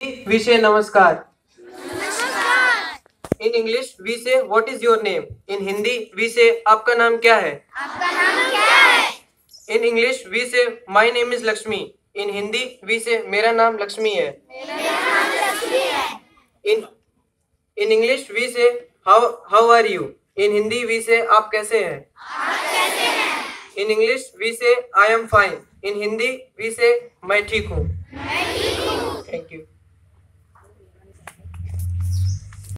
विषय नमस्कार। In English we say what is your name in Hindi we say आपका नाम क्या है? आपका नाम क्या है? In English we say my name is Lakshmi in Hindi we say मेरा नाम लक्ष्मी है। In in English we say how how are you in Hindi we say आप कैसे हैं? In English we say I am fine in Hindi we say मैं ठीक हूँ। Thank you